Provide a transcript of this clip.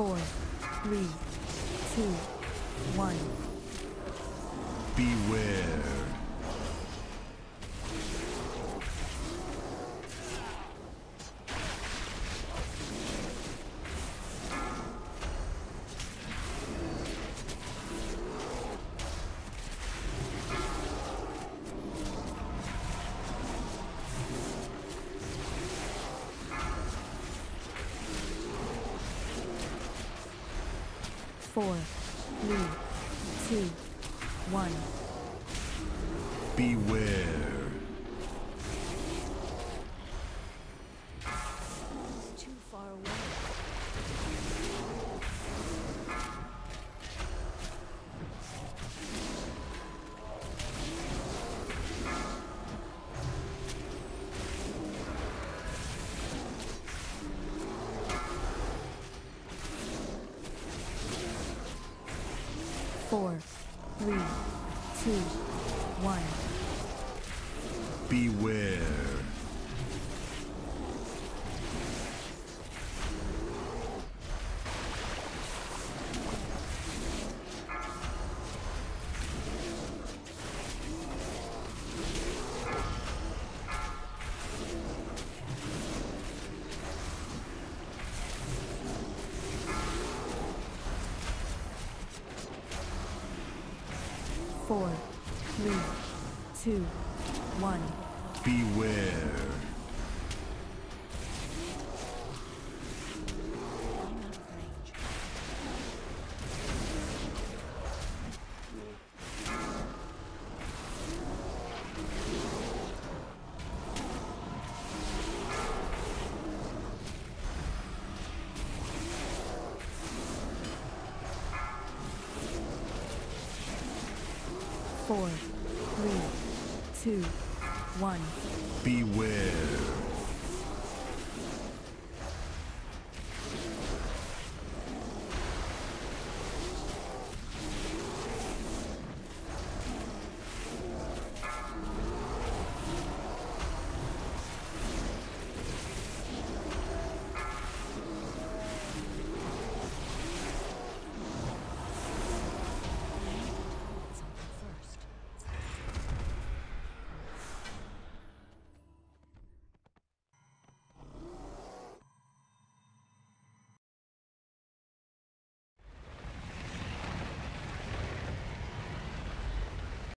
Four, three, two, one. Beware. Four, three, two, one. Beware. It's too far away. Four, three, two, one. Beware. Four, three, two, one. Beware. Four, three, two, one. Beware.